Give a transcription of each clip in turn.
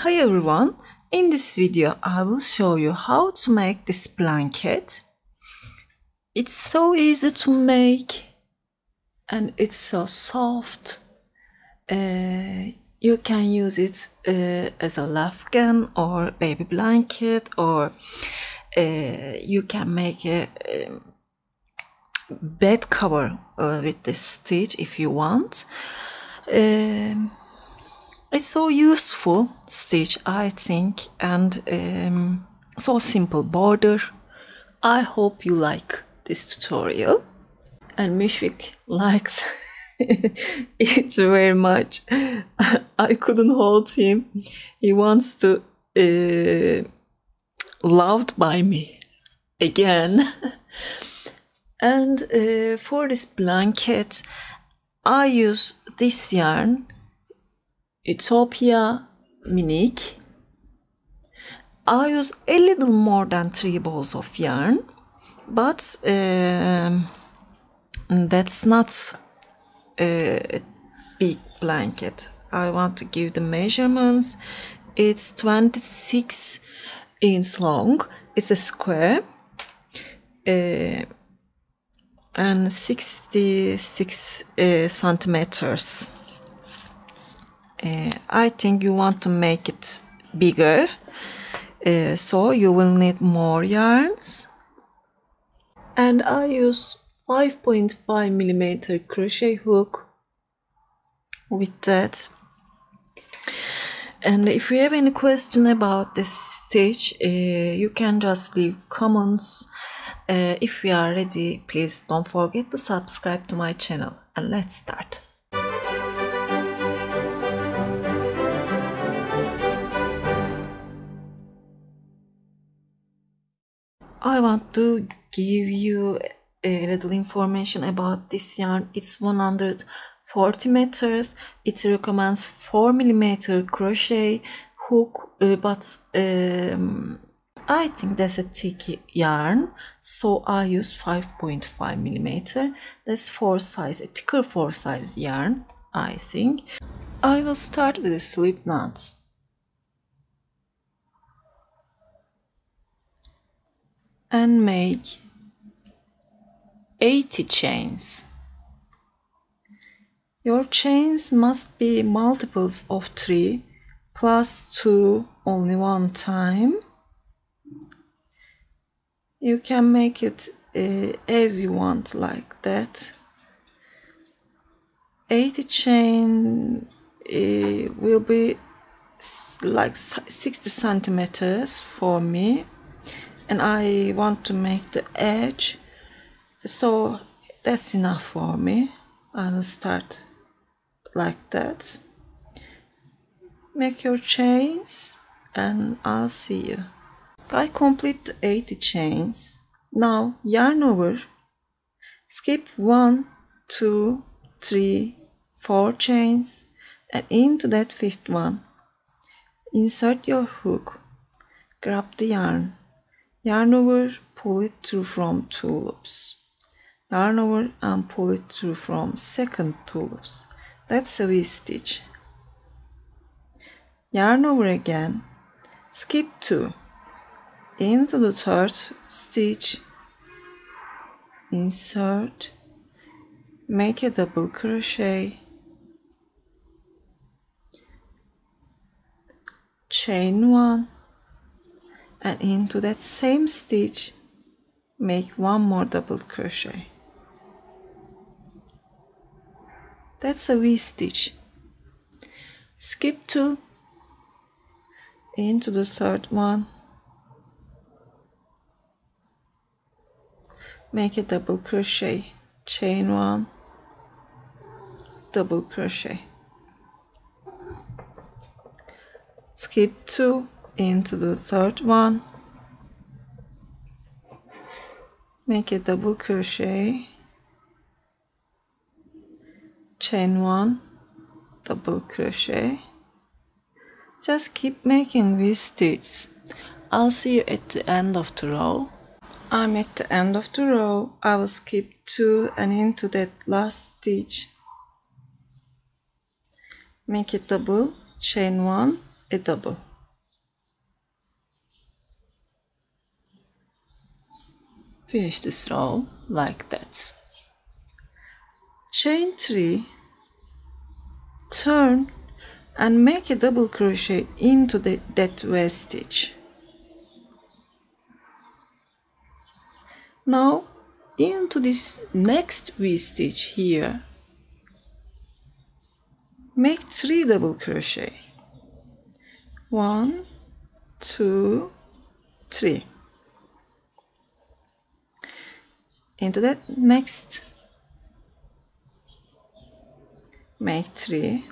Hi everyone, in this video I will show you how to make this blanket. It's so easy to make and it's so soft. Uh, you can use it uh, as a lapghan or baby blanket or uh, you can make a um, bed cover uh, with this stitch if you want. Um, it's so useful stitch I think and um, so simple border. I hope you like this tutorial and Mishvik likes it very much. I couldn't hold him. He wants to uh, loved by me again. and uh, for this blanket, I use this yarn, Utopia Minique. I use a little more than three balls of yarn, but um, that's not a big blanket. I want to give the measurements. It's 26 inch long. It's a square. Uh, and 66 uh, centimeters. Uh, I think you want to make it bigger, uh, so you will need more yarns. And I use 5.5 millimeter crochet hook with that. And if you have any question about this stitch, uh, you can just leave comments uh, if we are ready, please don't forget to subscribe to my channel and let's start. I want to give you a little information about this yarn. It's 140 meters. It recommends 4 millimeter crochet hook, uh, but um, I think that's a thick yarn, so I use 5.5 millimeter. That's four size, a thicker four size yarn, I think. I will start with the slip knots. And make 80 chains. Your chains must be multiples of 3 plus 2 only one time. You can make it uh, as you want like that. 80 chain uh, will be like 60 centimeters for me and I want to make the edge. So that's enough for me. I will start like that. Make your chains and I'll see you. I complete 80 chains. Now yarn over, skip 1, 2, 3, 4 chains and into that fifth one. Insert your hook, grab the yarn, yarn over, pull it through from two loops. Yarn over and um, pull it through from second two loops. That's a V-stitch. Yarn over again, skip 2 into the third stitch insert make a double crochet chain one and into that same stitch make one more double crochet. That's a V stitch. Skip two into the third one. Make a double crochet chain one. Double crochet. Skip two into the third one. Make a double crochet. Chain one double crochet. Just keep making these stitches. I'll see you at the end of the row. I'm at the end of the row. I will skip two and into that last stitch. Make a double, chain one, a double finish this row like that. Chain 3 turn and make a double crochet into the, that V stitch now into this next V stitch here make three double crochet. One two three into that next. Make three.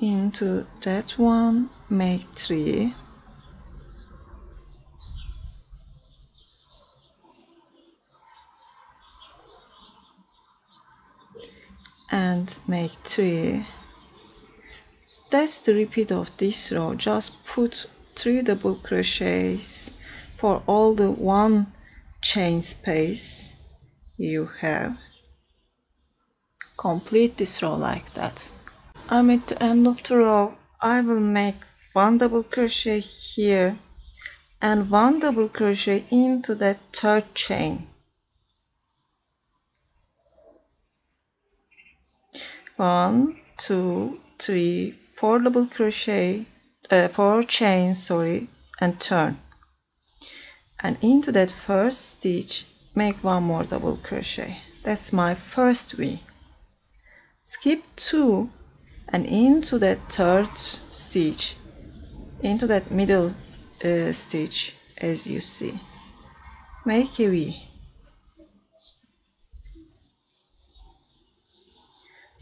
Into that one make three. And make three that's the repeat of this row just put three double crochets for all the one chain space you have. Complete this row like that. I'm at the end of the row. I will make one double crochet here and one double crochet into that third chain. One two three four double crochet uh, four chains sorry and turn. And into that first stitch make one more double crochet. That's my first V skip two and into that third stitch into that middle uh, stitch as you see. Make a V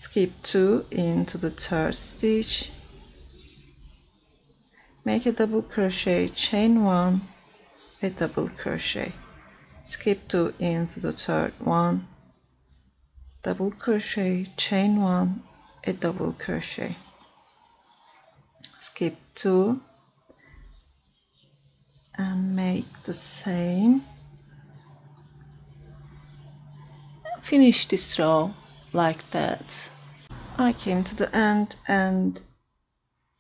skip two into the third stitch. Make a double crochet chain one a double crochet. Skip two into the third one. Double crochet chain one a double crochet. Skip two. And make the same. Finish this row like that. I came to the end and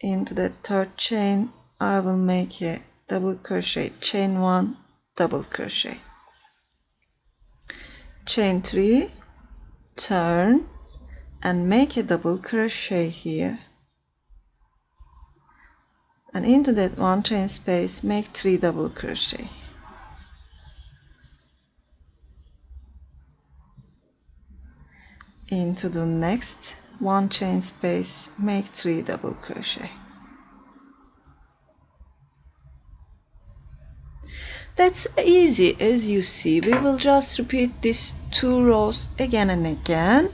into the third chain I will make a double crochet. Chain one double crochet. Chain three turn and make a double crochet here. And into that one chain space make three double crochet into the next one chain space make three double crochet. That's easy. As you see we will just repeat these two rows again and again.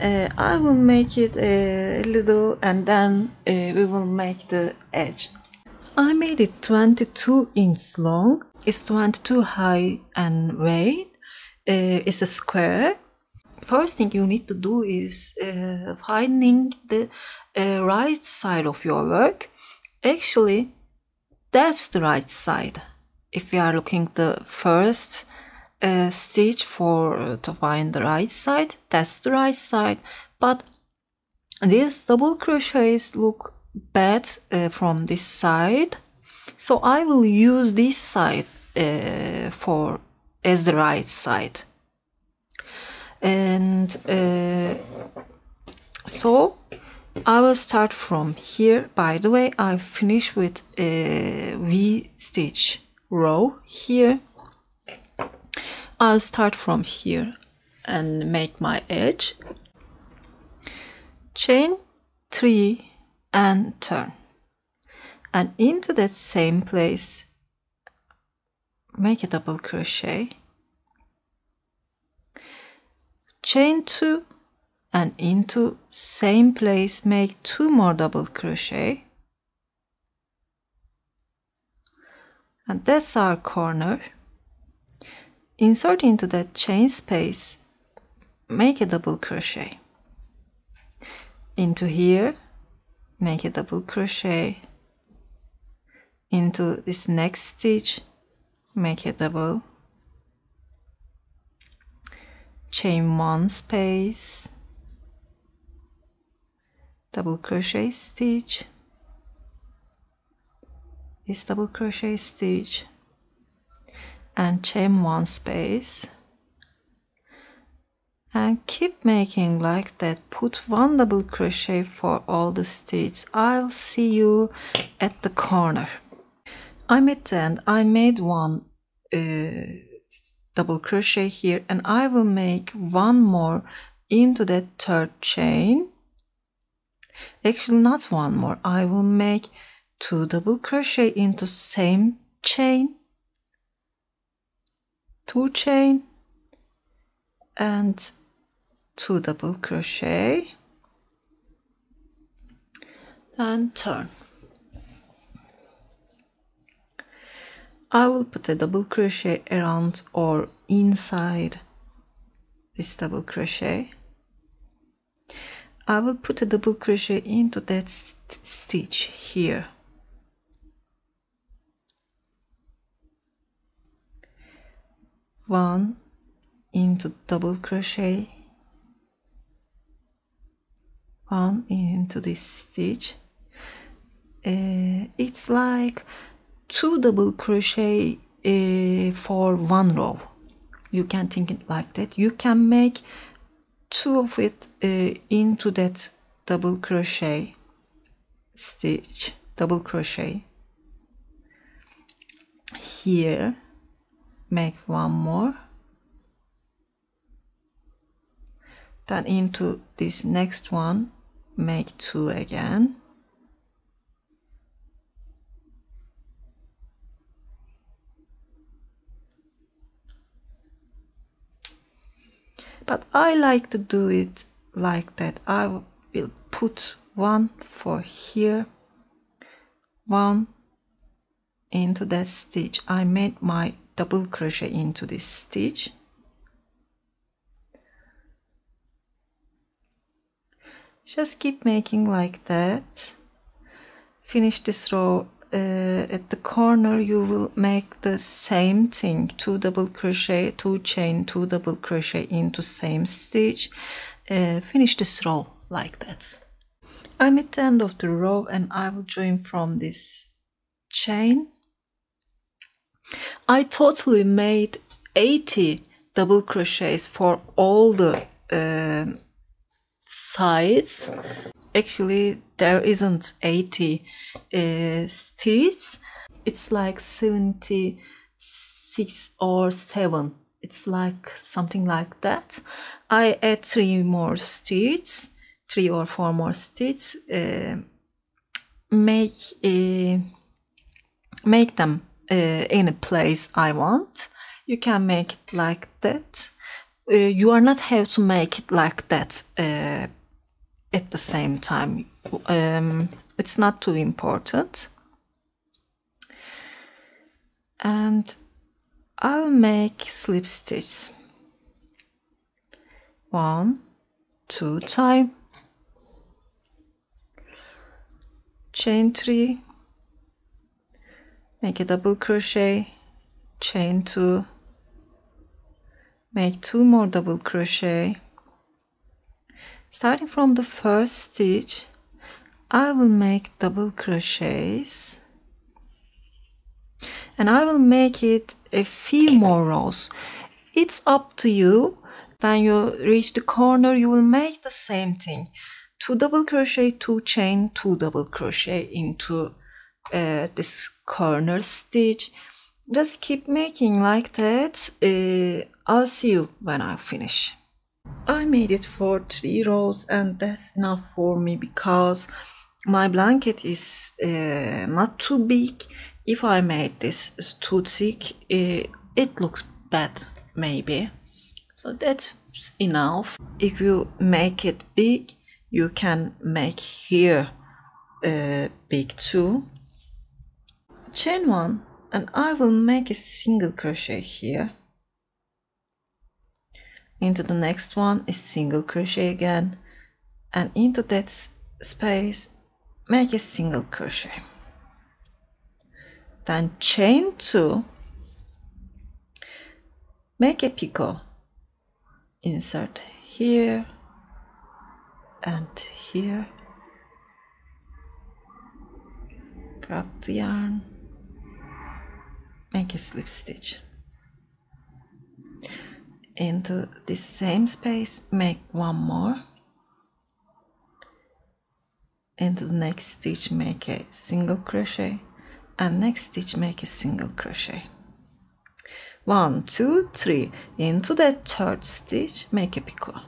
Uh, I will make it a little and then uh, we will make the edge. I made it 22 inch long. It's 22 high and wide. Uh, it's a square first thing you need to do is uh, finding the uh, right side of your work. Actually that's the right side. If we are looking the first uh, stitch for uh, to find the right side that's the right side. But these double crochets look bad uh, from this side. So I will use this side uh, for as the right side and uh, so I will start from here. By the way I finish with a V stitch row here. I'll start from here and make my edge. Chain 3 and turn. And into that same place make a double crochet chain 2 and into same place make two more double crochet. And that's our corner. Insert into that chain space make a double crochet. Into here make a double crochet. Into this next stitch make a double chain one space double crochet stitch. This double crochet stitch and chain one space. And keep making like that. Put one double crochet for all the stitches. I'll see you at the corner. I'm at the end i made one uh, double crochet here and i will make one more into that third chain. Actually not one more. I will make two double crochet into same chain two chain and two double crochet. Then turn I will put a double crochet around or inside this double crochet. I will put a double crochet into that st stitch here. One into double crochet. One into this stitch. Uh, it's like two double crochet uh, for one row. You can think it like that. You can make two of it uh, into that double crochet stitch double crochet. Here make one more. Then into this next one make two again but I like to do it like that. I will put one for here one into that stitch. I made my double crochet into this stitch. Just keep making like that. Finish this row uh, at the corner you will make the same thing two double crochet two chain two double crochet into same stitch. Uh, finish this row like that. I'm at the end of the row and I will join from this chain. I totally made 80 double crochets for all the uh, sides actually there isn't 80 uh, stitches it's like 76 or 7 it's like something like that. I add three more stitches three or four more stitches uh, make uh, make them uh, in a place i want. You can make it like that. Uh, you are not have to make it like that uh, at the same time. Um, it's not too important. And I'll make slip stitches. One, two time, chain three, make a double crochet, chain two, make two more double crochet, starting from the first stitch I will make double crochets. And I will make it a few more rows. It's up to you. When you reach the corner you will make the same thing. Two double crochet two chain two double crochet into uh, this corner stitch. Just keep making like that. Uh, I'll see you when I finish I made it for three rows and that's enough for me because my blanket is uh, not too big. If I made this too thick, uh, it looks bad maybe. So that's enough. If you make it big, you can make here uh, big too. Chain one and I will make a single crochet here into the next one is single crochet again. And into that space make a single crochet. Then chain two. Make a picot. Insert here and here. Grab the yarn. Make a slip stitch into this same space make one more. Into the next stitch make a single crochet. And next stitch make a single crochet. One two three. Into that third stitch make a picot.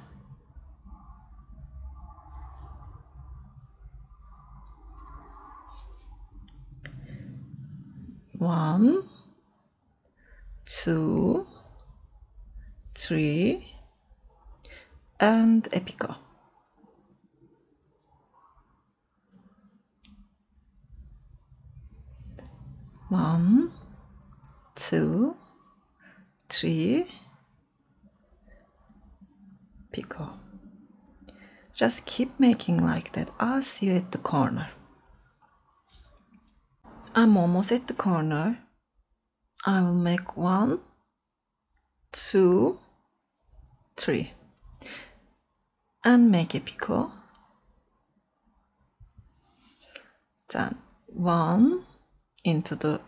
One two three and a picot one two three picot just keep making like that. I'll see you at the corner. I'm almost at the corner. I will make one two three. And make a picot then one. Into the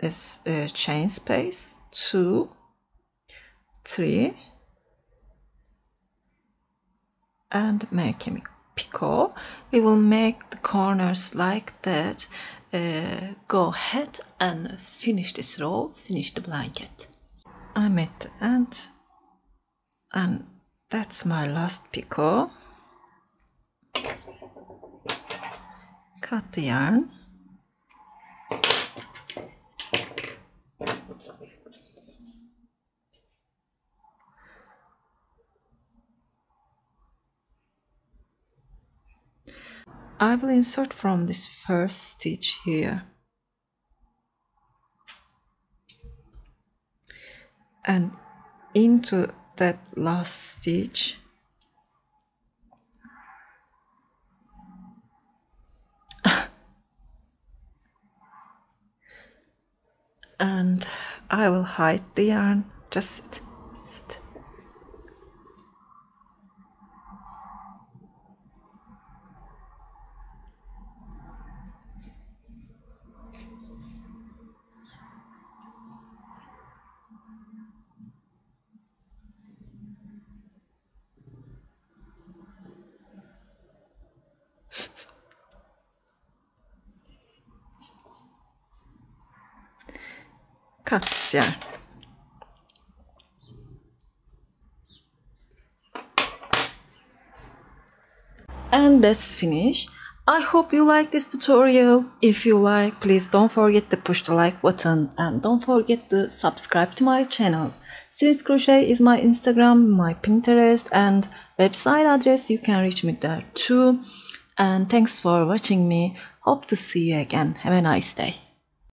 this uh, chain space. Two. Three. And make a picot we will make the corners like that. Uh, go ahead and finish this row. Finish the blanket. I'm at the end and that's my last picot cut the yarn. I will insert from this first stitch here. And into that last stitch. And I will hide the yarn. Just sit. cuts yarn. And that's finished. I hope you like this tutorial. If you like, please don't forget to push the like button and don't forget to subscribe to my channel. Sirin's Crochet is my Instagram, my Pinterest and website address. You can reach me there too. And thanks for watching me. Hope to see you again. Have a nice day.